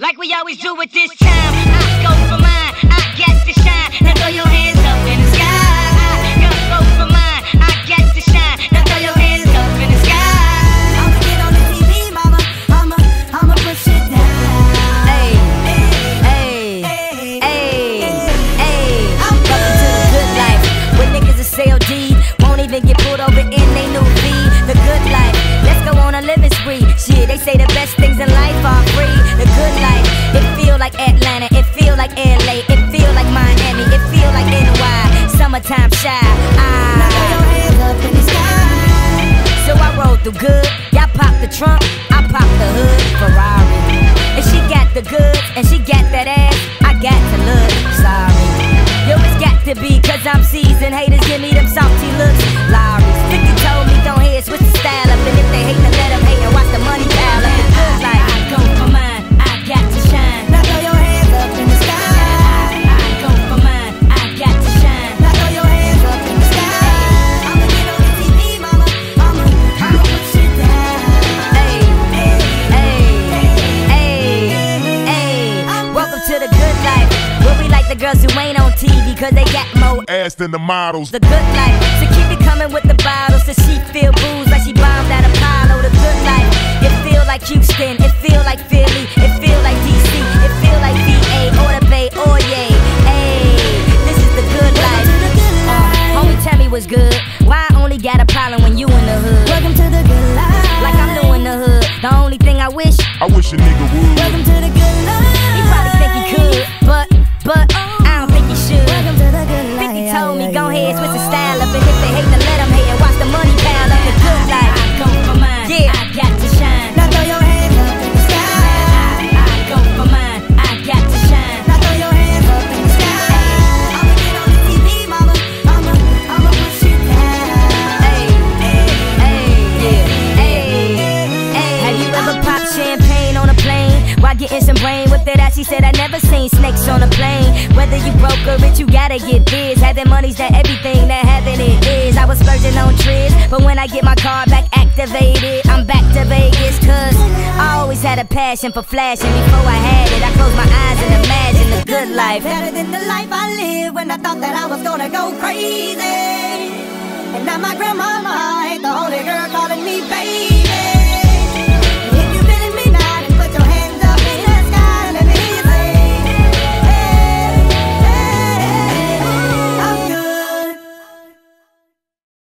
Like we always do at this time, I go for mine, I get to shine. Now throw your hands up in the sky. I go for mine, I get to shine. Now throw your hands up in the sky. I'ma get on the TV, mama. I'ma, I'ma push it down. Hey, hey, hey, hey. Welcome to the good life. Where niggas won't even get pulled over in they new V. The good life. Let's go on a living spree. Shit, they say the best things in LA. It feel like Miami. It feel like NY. Summertime Chi. Ah. So I roll through good. Y'all pop the trunk. I pop the hood. The girls who ain't on TV cause they got more ass than the models. the good life. So keep it coming with the bottles. So she feel booze like she bombed at Apollo. The good life. It feel like Houston. It feel like Philly. It feel like DC. It feel like VA or the Bay or yay. Hey, this is the good life. Uh, homie, tell me what's good. Why I only got a problem when you in the hood? Welcome to the good life. Like I'm new in the hood. The only thing I wish I wish a nigga would. Welcome to the good life. Go ahead, the style up, and with it? As she said, I never seen snakes on a plane. Whether you broke or rich, you gotta get this. Having money's that everything that having it is. I was splurging on trips, but when I get my card back activated, I'm back to Vegas. Cause I always had a passion for flashing. Before I had it, I closed my eyes and imagined the good life. Better than the life I lived when I thought that I was gonna go crazy. And now my